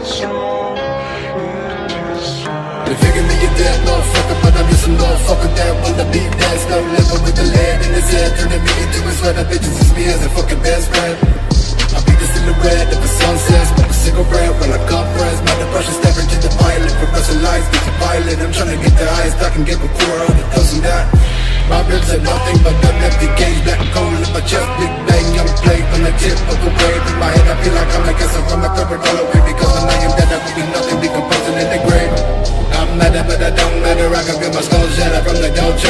They figure me a dead motherfucker, but I'm just a motherfucker that wanna be that slow living with the lead in his head, turning me into his red. I bitches use me as a fucking best friend. I'll be the silhouette of a sunset, smoke a cigarette while I compress. My depression stepping to the pilot, progressive lights, get the pilot. I'm trying to get the highest I can get before all the doesn't that. My ribs are nothing but an empty cage, black coal in my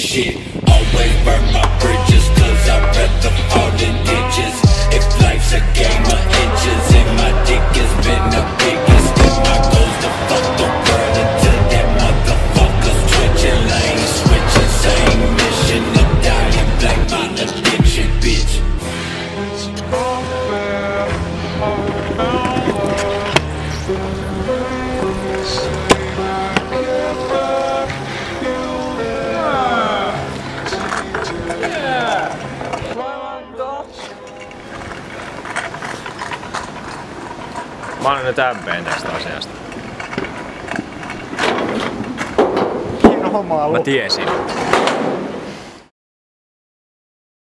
Shit, always burn my bridges Mä olen nyt ämpeen tästä asiasta. Hieno homma Mä tiesin.